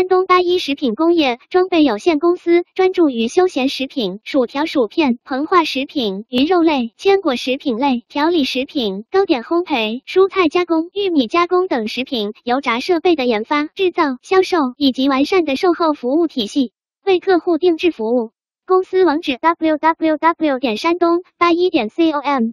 山东八一食品工业装备有限公司专注于休闲食品薯条薯片膨化食品鱼肉类坚果食品类调理食品糕点烘焙蔬菜加工玉米加工等食品油炸设备的研发制造销售以及完善的售后服务体系为客户定制服务。公司网址 www 点山东八一点 com